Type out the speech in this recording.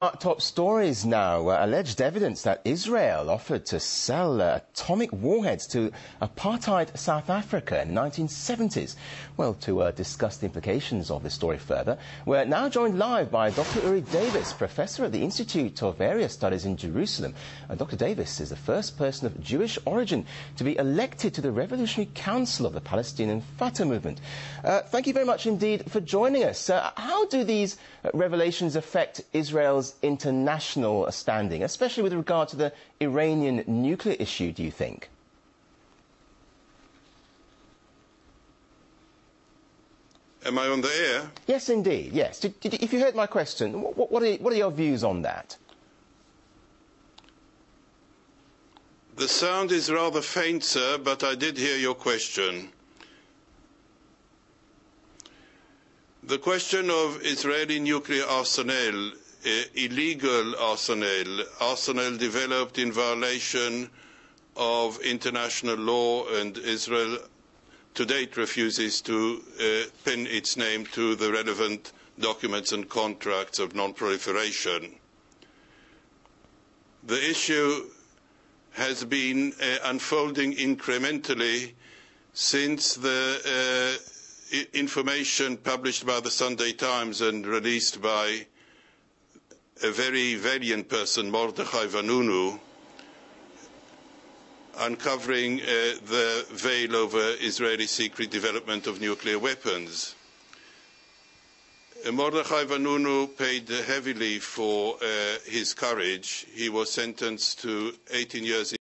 Top stories now. Uh, alleged evidence that Israel offered to sell uh, atomic warheads to apartheid South Africa in the 1970s. Well, to uh, discuss the implications of this story further, we're now joined live by Dr. Uri Davis, professor at the Institute of Area Studies in Jerusalem. Dr. Davis is the first person of Jewish origin to be elected to the Revolutionary Council of the Palestinian Fatah movement. Uh, thank you very much indeed for joining us. Uh, how do these uh, revelations affect Israel's international standing, especially with regard to the Iranian nuclear issue, do you think? Am I on the air? Yes, indeed. Yes. Did, did, if you heard my question, what, what, are, what are your views on that? The sound is rather faint, sir, but I did hear your question. The question of Israeli nuclear arsenal illegal arsenal, arsenal developed in violation of international law, and Israel to date refuses to uh, pin its name to the relevant documents and contracts of non-proliferation. The issue has been uh, unfolding incrementally since the uh, information published by the Sunday Times and released by a very valiant person, Mordechai Vanunu, uncovering uh, the veil over Israeli secret development of nuclear weapons. Uh, Mordechai Vanunu paid heavily for uh, his courage. He was sentenced to 18 years